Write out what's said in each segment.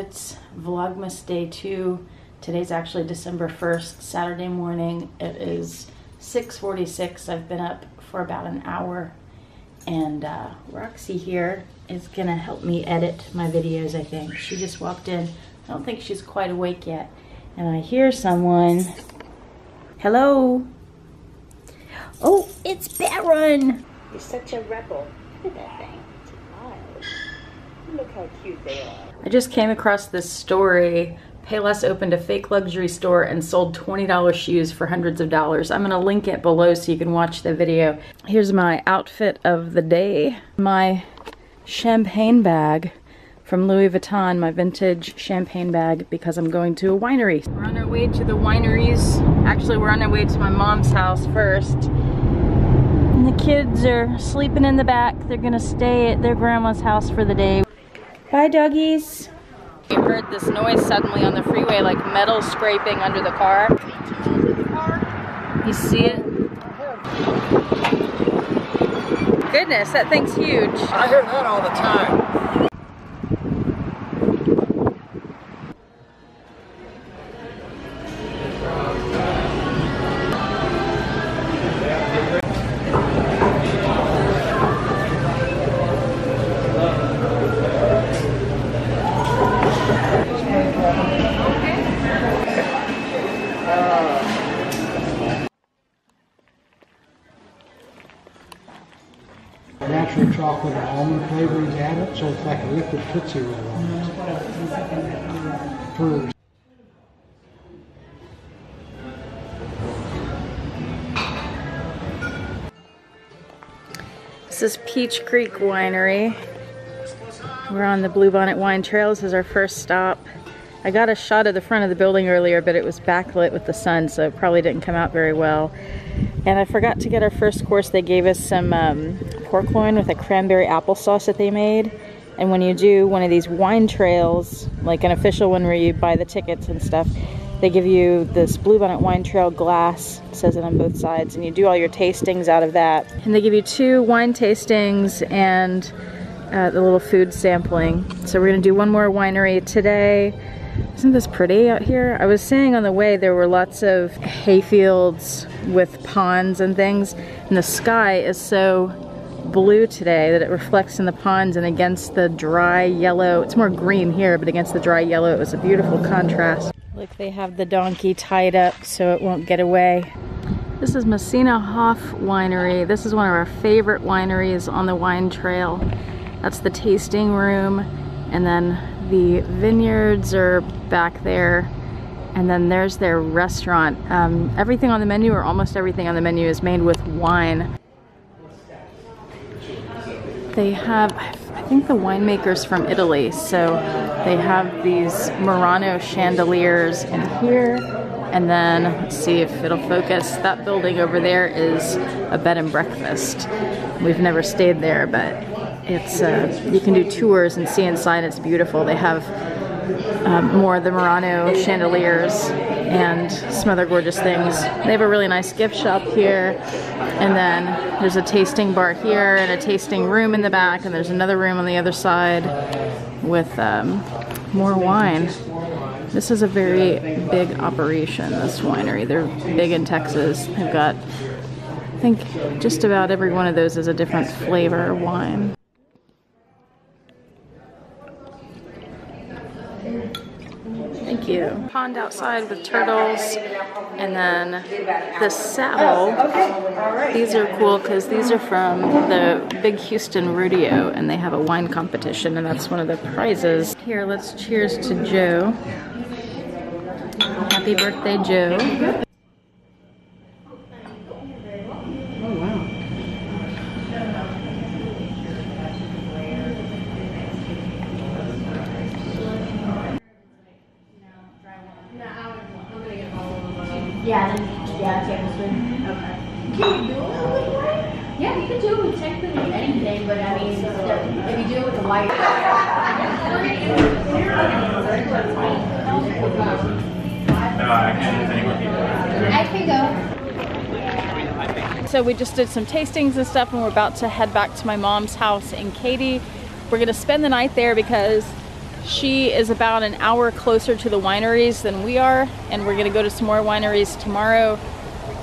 It's Vlogmas Day 2. Today's actually December 1st, Saturday morning. It is 6.46. I've been up for about an hour. And uh, Roxy here is gonna help me edit my videos, I think. She just walked in. I don't think she's quite awake yet. And I hear someone. Hello? Oh, it's Baron! You're such a rebel. Look at that thing. Look how cute they are. I just came across this story. Payless opened a fake luxury store and sold $20 shoes for hundreds of dollars. I'm gonna link it below so you can watch the video. Here's my outfit of the day. My champagne bag from Louis Vuitton, my vintage champagne bag because I'm going to a winery. We're on our way to the wineries. Actually, we're on our way to my mom's house first. And the kids are sleeping in the back. They're gonna stay at their grandma's house for the day. Bye, doggies. We heard this noise suddenly on the freeway, like metal scraping under the car. You see it? Goodness, that thing's huge. I hear that all the time. Chocolate and almond flavorings added, so it's like a liquid Tootsie Roll almost. This is Peach Creek Winery. We're on the Bluebonnet Wine Trail. This is our first stop. I got a shot of the front of the building earlier, but it was backlit with the sun, so it probably didn't come out very well. And I forgot to get our first course. They gave us some um, pork loin with a cranberry applesauce that they made. And when you do one of these wine trails, like an official one where you buy the tickets and stuff, they give you this Bluebonnet Wine Trail glass, says it on both sides, and you do all your tastings out of that. And they give you two wine tastings and uh, the little food sampling. So we're gonna do one more winery today. Isn't this pretty out here? I was saying on the way there were lots of hay fields with ponds and things, and the sky is so blue today that it reflects in the ponds and against the dry yellow. It's more green here, but against the dry yellow, it was a beautiful contrast. Look, they have the donkey tied up so it won't get away. This is Messina Hof Winery. This is one of our favorite wineries on the wine trail. That's the tasting room, and then the vineyards are back there, and then there's their restaurant. Um, everything on the menu, or almost everything on the menu, is made with wine. They have, I think the winemaker's from Italy, so they have these Murano chandeliers in here. And then, let's see if it'll focus. That building over there is a bed and breakfast. We've never stayed there, but it's uh, you can do tours and see inside. It's beautiful. They have um, more of the Murano chandeliers and some other gorgeous things. They have a really nice gift shop here, and then there's a tasting bar here and a tasting room in the back, and there's another room on the other side with um, more wine. This is a very big operation, this winery. They're big in Texas. They've got, I think, just about every one of those is a different flavor of wine. You. Pond outside with turtles, and then the saddle. Oh, these are cool because these are from the Big Houston Rodeo, and they have a wine competition, and that's one of the prizes. Here, let's cheers to Joe. Happy birthday, Joe. Yeah, then, yeah, tablespoon. Okay. Can you do it with white? Yeah, you can do it with technically anything, but I mean, if you do it with the white. I can go. So we just did some tastings and stuff and we're about to head back to my mom's house in Katy. We're gonna spend the night there because She is about an hour closer to the wineries than we are, and we're gonna go to some more wineries tomorrow.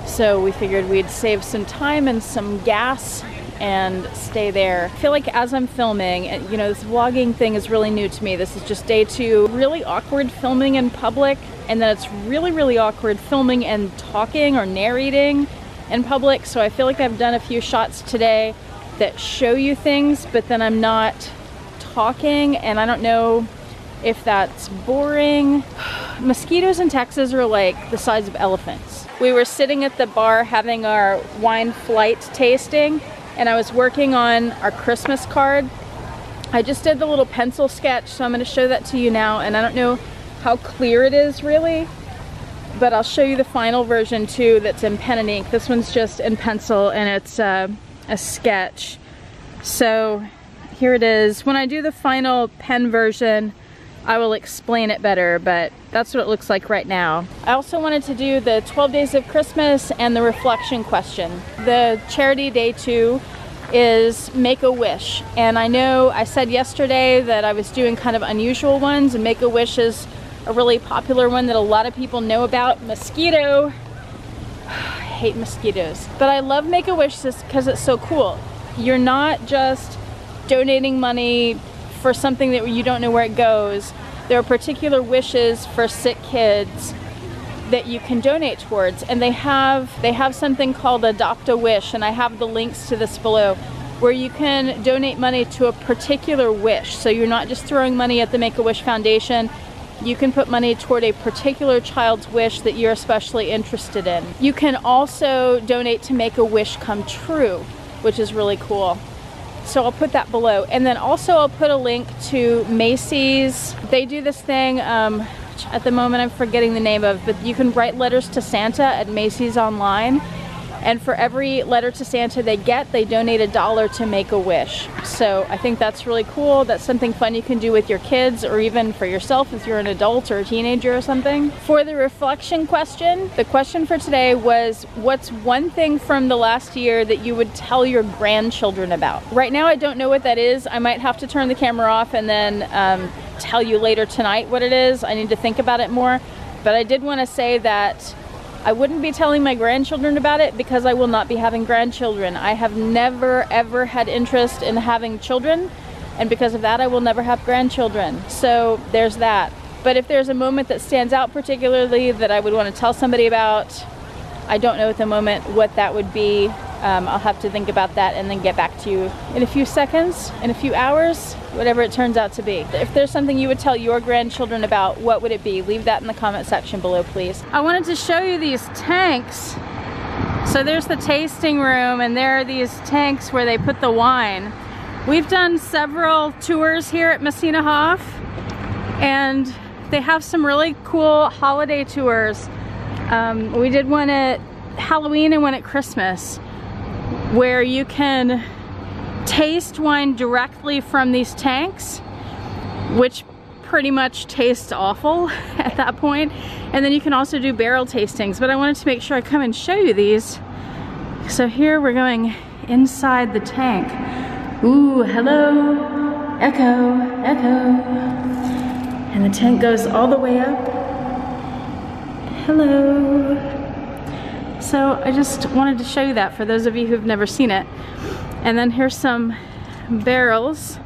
So we figured we'd save some time and some gas and stay there. I feel like as I'm filming, you know, this vlogging thing is really new to me. This is just day two. Really awkward filming in public, and then it's really, really awkward filming and talking or narrating in public. So I feel like I've done a few shots today that show you things, but then I'm not talking, and I don't know if that's boring. Mosquitoes in Texas are like the size of elephants. We were sitting at the bar having our wine flight tasting and I was working on our Christmas card. I just did the little pencil sketch, so I'm gonna show that to you now, and I don't know how clear it is really, but I'll show you the final version too that's in pen and ink. This one's just in pencil and it's uh, a sketch. So here it is. When I do the final pen version, I will explain it better, but that's what it looks like right now. I also wanted to do the 12 days of Christmas and the reflection question. The charity day two is make a wish. And I know I said yesterday that I was doing kind of unusual ones and make a wish is a really popular one that a lot of people know about. Mosquito. I hate mosquitoes. But I love make a wish because it's so cool. You're not just donating money for something that you don't know where it goes. There are particular wishes for sick kids that you can donate towards and they have they have something called adopt a wish and I have the links to this below where you can donate money to a particular wish so you're not just throwing money at the Make-A-Wish Foundation you can put money toward a particular child's wish that you're especially interested in. You can also donate to make a wish come true which is really cool. So I'll put that below. And then also I'll put a link to Macy's. They do this thing, um, at the moment I'm forgetting the name of, but you can write letters to Santa at Macy's online and for every letter to Santa they get, they donate a dollar to Make-A-Wish. So I think that's really cool. That's something fun you can do with your kids or even for yourself if you're an adult or a teenager or something. For the reflection question, the question for today was, what's one thing from the last year that you would tell your grandchildren about? Right now I don't know what that is. I might have to turn the camera off and then um, tell you later tonight what it is. I need to think about it more. But I did want to say that I wouldn't be telling my grandchildren about it because I will not be having grandchildren. I have never ever had interest in having children and because of that I will never have grandchildren. So there's that. But if there's a moment that stands out particularly that I would want to tell somebody about, I don't know at the moment what that would be. Um, I'll have to think about that and then get back to you in a few seconds, in a few hours, whatever it turns out to be. If there's something you would tell your grandchildren about, what would it be? Leave that in the comment section below, please. I wanted to show you these tanks. So there's the tasting room and there are these tanks where they put the wine. We've done several tours here at Messina Hof and they have some really cool holiday tours. Um, we did one at Halloween and one at Christmas where you can taste wine directly from these tanks, which pretty much tastes awful at that point. And then you can also do barrel tastings, but I wanted to make sure I come and show you these. So here we're going inside the tank. Ooh, hello, echo, echo. And the tank goes all the way up. Hello. So I just wanted to show you that for those of you who've never seen it. And then here's some barrels.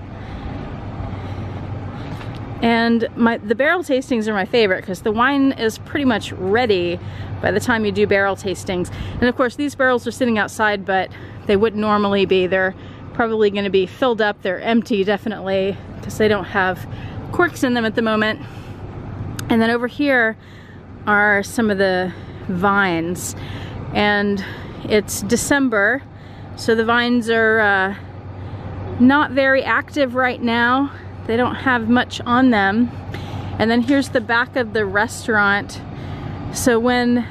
And my the barrel tastings are my favorite because the wine is pretty much ready by the time you do barrel tastings. And of course these barrels are sitting outside but they wouldn't normally be. They're probably going to be filled up. They're empty definitely because they don't have corks in them at the moment. And then over here are some of the vines and it's December so the vines are uh, not very active right now. They don't have much on them. And then here's the back of the restaurant. So when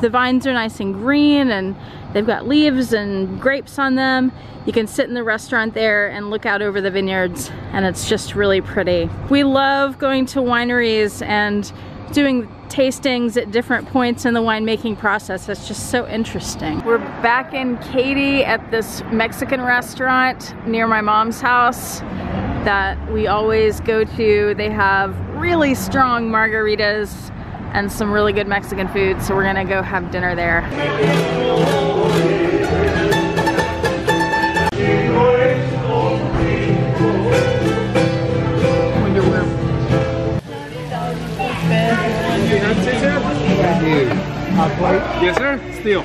the vines are nice and green and they've got leaves and grapes on them you can sit in the restaurant there and look out over the vineyards and it's just really pretty. We love going to wineries and doing tastings at different points in the winemaking process. It's just so interesting. We're back in Katy at this Mexican restaurant near my mom's house. that we always go to. They have really strong margaritas and some really good Mexican food, so we're gonna go have dinner there. Plate? Yes, sir. Still.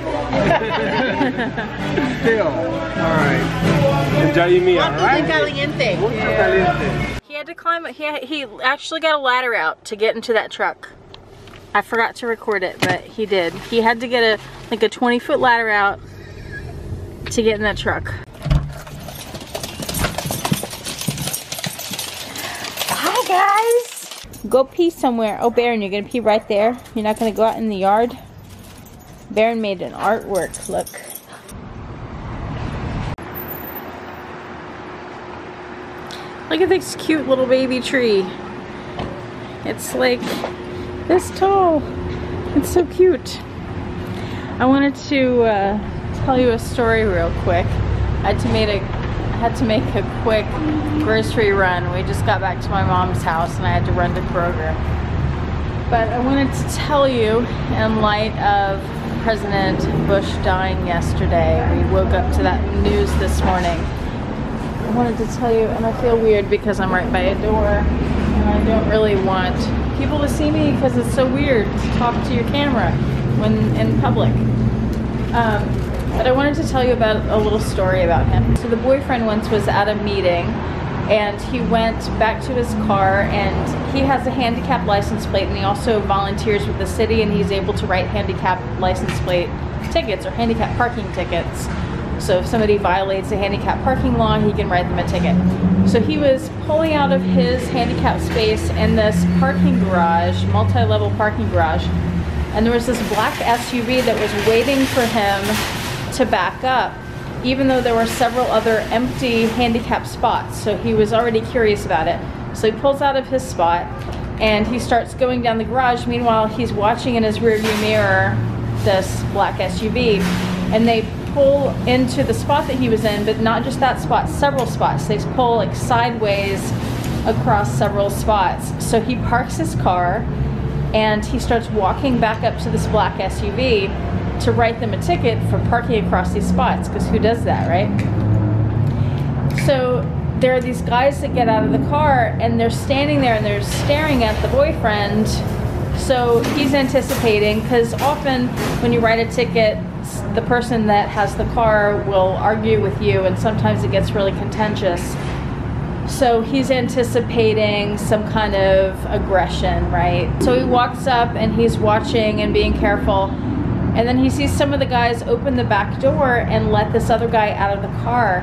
Still. All right. Enjoy me, all right? caliente. Mucho caliente. He had to climb, he, he actually got a ladder out to get into that truck. I forgot to record it, but he did. He had to get a like a 20 foot ladder out to get in that truck. Hi guys! Go pee somewhere. Oh Baron, you're gonna pee right there? You're not gonna go out in the yard? Baron made an artwork, look. Look at this cute little baby tree. It's like this tall. It's so cute. I wanted to uh, tell you a story real quick. I had to make a I had to make a quick grocery run. We just got back to my mom's house and I had to run to Kroger. But I wanted to tell you in light of President Bush dying yesterday. We woke up to that news this morning. I wanted to tell you, and I feel weird because I'm right by a door, and I don't really want people to see me because it's so weird to talk to your camera when in public. Um, but I wanted to tell you about a little story about him. So the boyfriend once was at a meeting and he went back to his car and he has a handicap license plate and he also volunteers with the city and he's able to write handicap license plate tickets or handicap parking tickets. So if somebody violates a handicap parking law, he can write them a ticket. So he was pulling out of his handicap space in this parking garage, multi-level parking garage, and there was this black SUV that was waiting for him to back up, even though there were several other empty handicap spots. So he was already curious about it. So he pulls out of his spot and he starts going down the garage. Meanwhile, he's watching in his rearview mirror this black SUV and they pull into the spot that he was in, but not just that spot, several spots. They pull like sideways across several spots. So he parks his car and he starts walking back up to this black SUV to write them a ticket for parking across these spots, because who does that, right? So there are these guys that get out of the car and they're standing there and they're staring at the boyfriend. So he's anticipating, because often when you write a ticket, the person that has the car will argue with you and sometimes it gets really contentious. So he's anticipating some kind of aggression, right? So he walks up and he's watching and being careful. And then he sees some of the guys open the back door and let this other guy out of the car.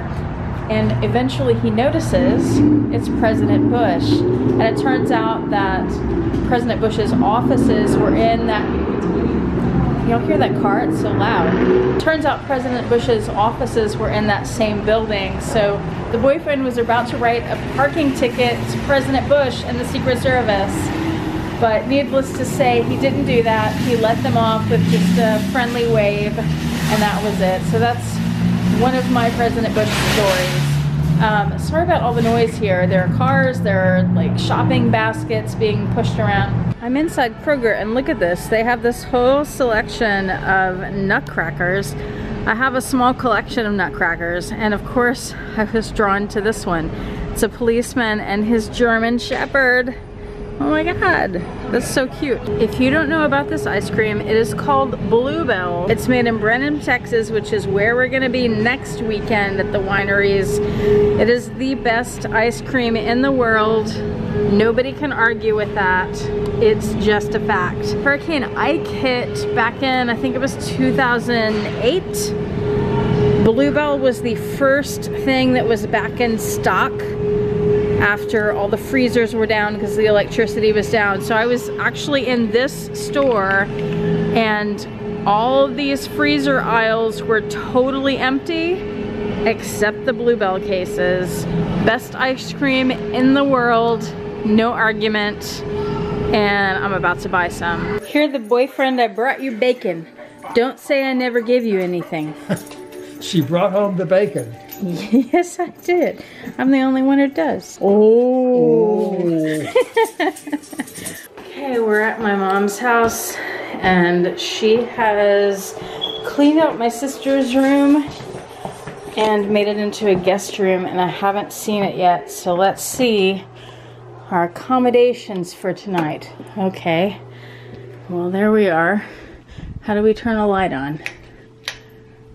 And eventually he notices it's President Bush. And it turns out that President Bush's offices were in that Y'all hear that car? It's so loud. Turns out President Bush's offices were in that same building. So the boyfriend was about to write a parking ticket to President Bush and the Secret Service. But needless to say, he didn't do that. He let them off with just a friendly wave, and that was it. So that's one of my President Bush stories. Um, sorry about all the noise here. There are cars, there are like shopping baskets being pushed around. I'm inside Kroger and look at this. They have this whole selection of nutcrackers. I have a small collection of nutcrackers and of course I was drawn to this one. It's a policeman and his German Shepherd. Oh my god, that's so cute. If you don't know about this ice cream, it is called Bluebell. It's made in Brenham, Texas, which is where we're gonna be next weekend at the wineries. It is the best ice cream in the world. Nobody can argue with that. It's just a fact. Hurricane Ike hit back in, I think it was 2008. Bluebell was the first thing that was back in stock after all the freezers were down because the electricity was down. So I was actually in this store and all of these freezer aisles were totally empty except the Bluebell cases. Best ice cream in the world, no argument. And I'm about to buy some. Here the boyfriend, I brought you bacon. Don't say I never give you anything. She brought home the bacon. Yes, I did. I'm the only one who does. Oh. okay, we're at my mom's house and she has cleaned out my sister's room and made it into a guest room and I haven't seen it yet. So let's see our accommodations for tonight. Okay. Well, there we are. How do we turn a light on?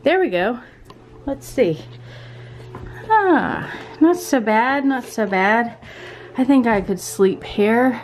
There we go. Let's see. Ah, not so bad, not so bad. I think I could sleep here.